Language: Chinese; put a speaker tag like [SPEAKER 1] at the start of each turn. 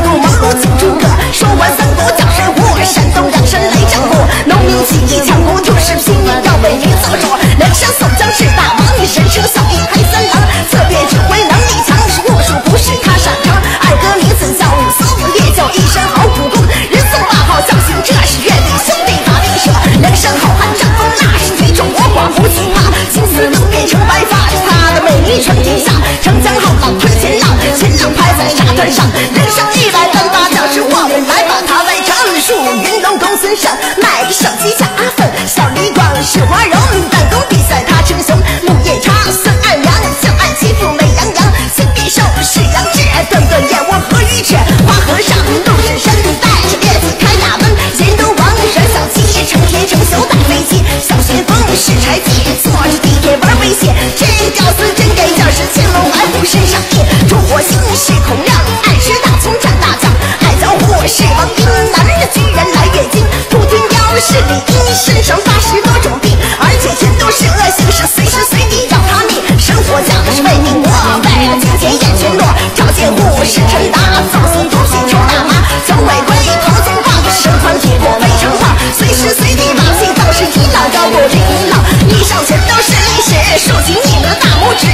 [SPEAKER 1] 忙碌紧住客说完三国讲三国山东灯山来战火农民起义抢国就是拼命要为民做主梁山宋江是大王你神车小艺开三郎侧面指挥能力强是武术不是他擅长二哥名字叫武松练叫一身好武功人送外号叫行者是越北兄弟把兵舍梁山好汉战风那是敌众我寡不惧怕青丝能变成白发是他的美名传天下长江后浪推前浪前浪拍在沙滩上公孙胜，买个手机加粉，小李广是花荣，弹弓比赛他称雄，木叶叉孙二娘，相爱欺负美羊羊，孙必瘦是杨志，断断燕窝和鱼翅，花和尚陆志深，带着月子开大奔，阎罗王耍小七成天成宿打飞机，小旋风是柴进，坐着地铁玩微信，这屌丝真给劲，是青龙白虎身上印，中火星是孔亮，爱吃大葱蘸大酱，爱小虎是王英。天命魔为了金钱眼圈落找借护士陈达走送宗亲求大妈曾违规头金棒身穿铁魄被称号随时随地把气放是一浪高过另一浪以上全都是历史竖起你们的大拇指